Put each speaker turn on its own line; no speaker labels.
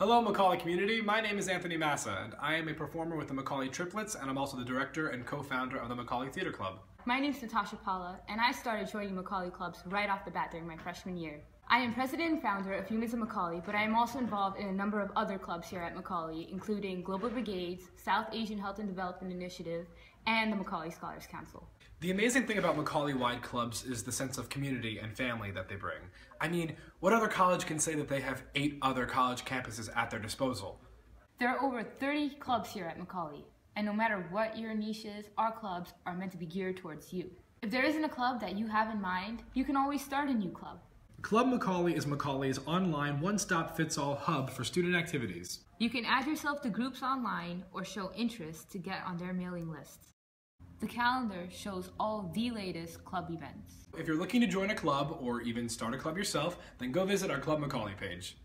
Hello, Macaulay community. My name is Anthony Massa, and I am a performer with the Macaulay Triplets, and I'm also the director and co-founder of the Macaulay Theater Club.
My name is Natasha Paula, and I started joining Macaulay clubs right off the bat during my freshman year. I am president and founder of Humans of Macaulay, but I am also involved in a number of other clubs here at Macaulay, including Global Brigades, South Asian Health and Development Initiative, and the Macaulay Scholars Council.
The amazing thing about Macaulay-wide clubs is the sense of community and family that they bring. I mean, what other college can say that they have eight other college campuses at their disposal?
There are over 30 clubs here at Macaulay, and no matter what your niche is, our clubs are meant to be geared towards you. If there isn't a club that you have in mind, you can always start a new club.
Club Macaulay is Macaulay's online one-stop-fits-all hub for student activities.
You can add yourself to groups online or show interest to get on their mailing lists. The calendar shows all the latest club events.
If you're looking to join a club or even start a club yourself, then go visit our Club Macaulay page.